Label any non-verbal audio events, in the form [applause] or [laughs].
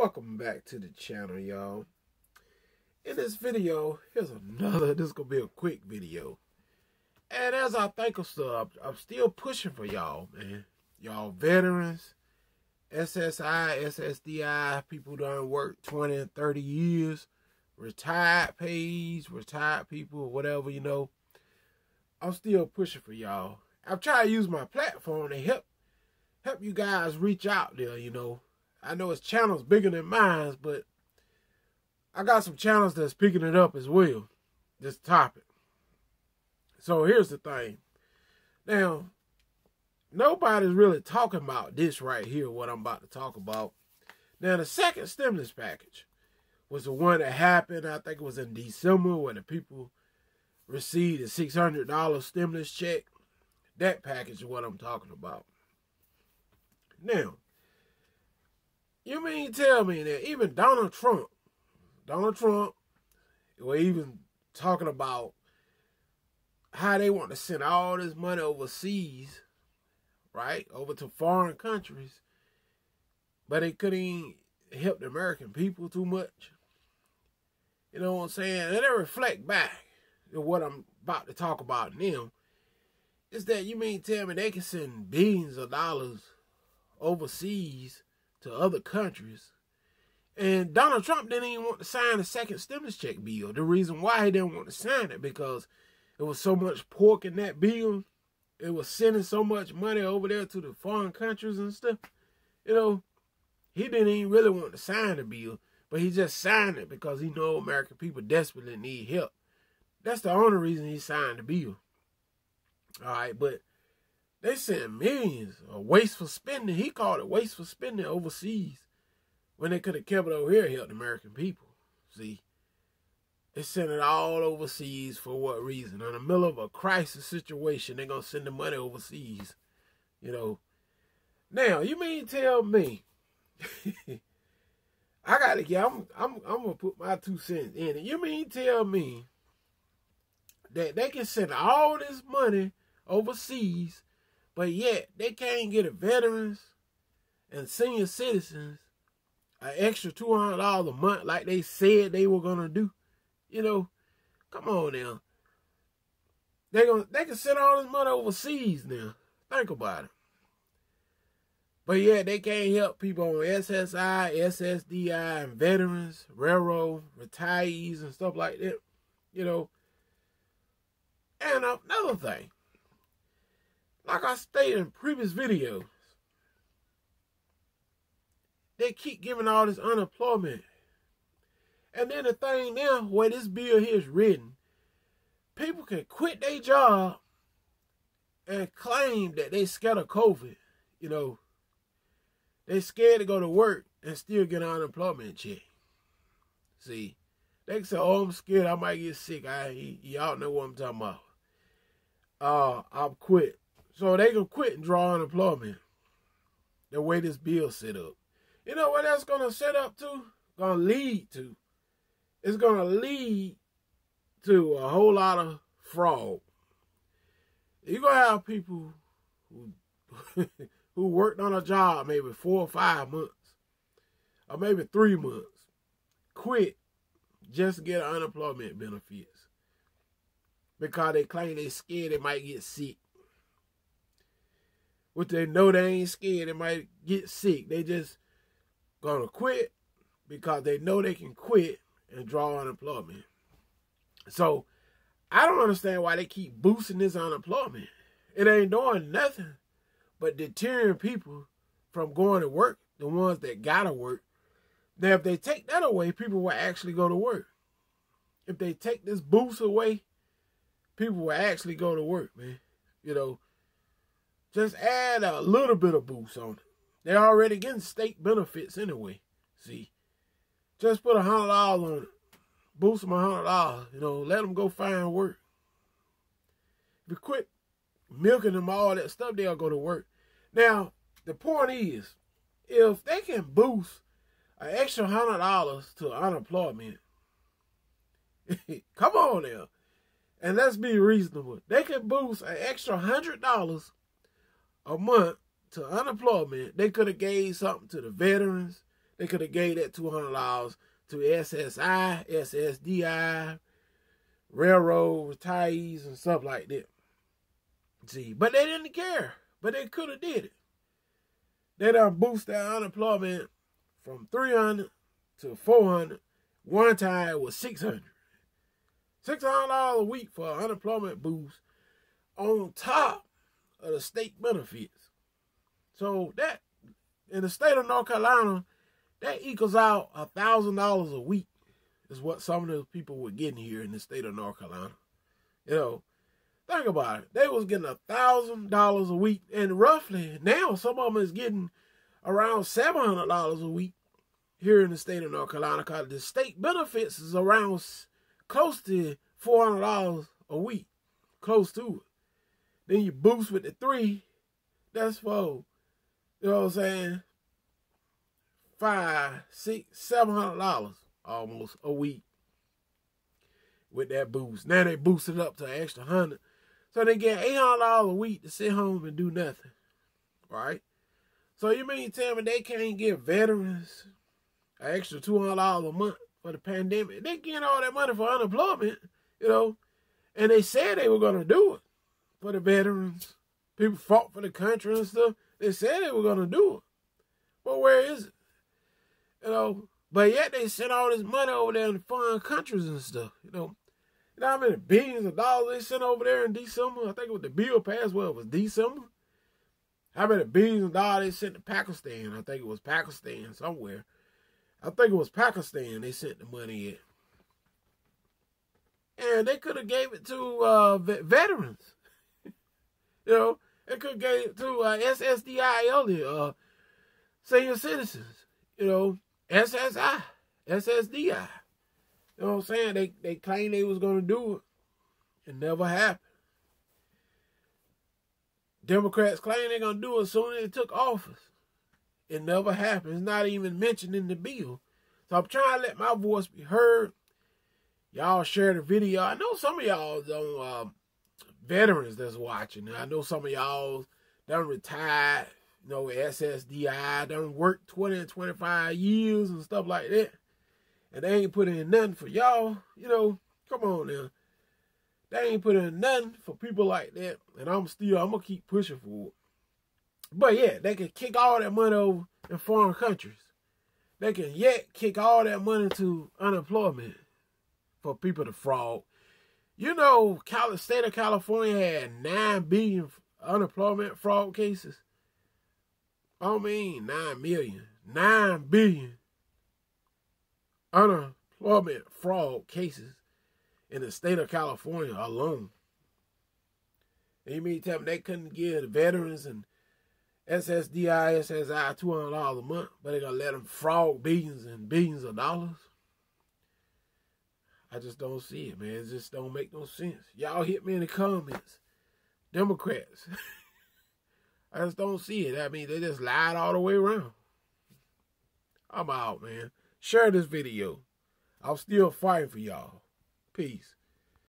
welcome back to the channel y'all. In this video here's another [laughs] this is gonna be a quick video. And as i think of stuff i'm still pushing for y'all man. Y'all veterans ssi ssdi people done work 20 and 30 years retired pays retired people whatever you know. I'm still pushing for y'all. I'm trying to use my platform to help help you guys reach out there you know I know his channel's bigger than mine, but I got some channels that's picking it up as well. This topic. So here's the thing. Now, nobody's really talking about this right here, what I'm about to talk about. Now, the second stimulus package was the one that happened, I think it was in December, where the people received a $600 stimulus check. That package is what I'm talking about. Now, you mean tell me that even Donald Trump, Donald Trump, were even talking about how they want to send all this money overseas, right, over to foreign countries, but it couldn't help the American people too much. You know what I'm saying? And they reflect back to what I'm about to talk about now. Is that you mean tell me they can send billions of dollars overseas to other countries. And Donald Trump didn't even want to sign the second stimulus check bill. The reason why he didn't want to sign it because it was so much pork in that bill. It was sending so much money over there to the foreign countries and stuff. You know, he didn't even really want to sign the bill, but he just signed it because he know American people desperately need help. That's the only reason he signed the bill. All right, but they sent millions of wasteful spending. He called it wasteful spending overseas when they could have kept it over here and helped the American people. See, they sent it all overseas for what reason? In the middle of a crisis situation, they're gonna send the money overseas. You know. Now, you mean tell me [laughs] I gotta get I'm I'm I'm gonna put my two cents in it. You mean tell me that they can send all this money overseas but yet they can't get a veterans and senior citizens an extra two hundred dollars a month like they said they were gonna do. You know, come on now. They gonna they can send all this money overseas now. Think about it. But yeah, they can't help people on SSI, SSDI, and veterans, railroad, retirees, and stuff like that. You know. And another thing, like I stated in previous videos, they keep giving all this unemployment. And then the thing now, where this bill here is written, people can quit their job and claim that they scared of COVID. You know, they scared to go to work and still get an unemployment check. See, they say, "Oh, I'm scared. I might get sick." I y'all know what I'm talking about. Uh, I'm quit. So they can quit and draw unemployment. The way this bill set up. You know what that's gonna set up to? Gonna lead to. It's gonna lead to a whole lot of fraud. You're gonna have people who [laughs] who worked on a job maybe four or five months, or maybe three months, quit just to get unemployment benefits because they claim they scared they might get sick but they know they ain't scared, they might get sick. They just gonna quit because they know they can quit and draw unemployment. So I don't understand why they keep boosting this unemployment. It ain't doing nothing but deterring people from going to work, the ones that gotta work. Now, if they take that away, people will actually go to work. If they take this boost away, people will actually go to work, man. You know, just add a little bit of boost on it. They're already getting state benefits anyway. See, just put a hundred dollars on it. Boost them a hundred dollars. You know, let them go find work. If you quit milking them all that stuff, they'll go to work. Now, the point is, if they can boost an extra hundred dollars to unemployment, [laughs] come on now, and let's be reasonable. They can boost an extra hundred dollars a month to unemployment, they could have gave something to the veterans. They could have gave that $200 to SSI, SSDI, railroad retirees and stuff like that. See, but they didn't care. But they could have did it. They done boost their unemployment from 300 to 400. One time was 600. $600 a week for unemployment boost on top of the state benefits. So that in the state of North Carolina, that equals out a thousand dollars a week is what some of those people were getting here in the state of North Carolina. You know, think about it. They was getting a thousand dollars a week, and roughly now some of them is getting around seven hundred dollars a week here in the state of North Carolina. Cause the state benefits is around close to four hundred dollars a week, close to it. Then you boost with the three, that's four. You know what I'm saying? Five, six, seven hundred dollars almost a week with that boost. Now they boosted up to an extra hundred. So they get eight hundred dollars a week to sit home and do nothing. Right? So you mean tell me they can't give veterans an extra two hundred dollars a month for the pandemic? They getting all that money for unemployment, you know. And they said they were gonna do it for the veterans. People fought for the country and stuff. They said they were gonna do it. But where is it? You know, but yet they sent all this money over there in foreign countries and stuff. You know, you know how many billions of dollars they sent over there in December? I think it was the bill passed. Well, it was December. How many billions of dollars they sent to Pakistan? I think it was Pakistan somewhere. I think it was Pakistan they sent the money in. And they could have gave it to uh, veterans. You know, it could get to uh, SSDI, uh, senior citizens. You know, SSI, SSDI. You know what I'm saying? They they claimed they was gonna do it. It never happened. Democrats claim they're gonna do it as soon as they took office. It never happened. It's not even mentioned in the bill. So I'm trying to let my voice be heard. Y'all share the video. I know some of y'all don't uh, veterans that's watching. I know some of y'all done retired you know, SSDI done worked 20 and 25 years and stuff like that. And they ain't put in nothing for y'all. You know, come on now. They ain't put in nothing for people like that. And I'm still, I'm going to keep pushing for it. But yeah, they can kick all that money over in foreign countries. They can yet kick all that money to unemployment for people to fraud. You know, Cal- state of California had 9 billion unemployment fraud cases. I mean, nine million, nine billion unemployment fraud cases in the state of California alone. And you mean tell me they couldn't give the veterans and SSDI, SSI $200 a month, but they're going to let them fraud billions and billions of dollars? I just don't see it, man. It just don't make no sense. Y'all hit me in the comments. Democrats. [laughs] I just don't see it. I mean, they just lied all the way around. I'm out, man. Share this video. I'm still fighting for y'all. Peace.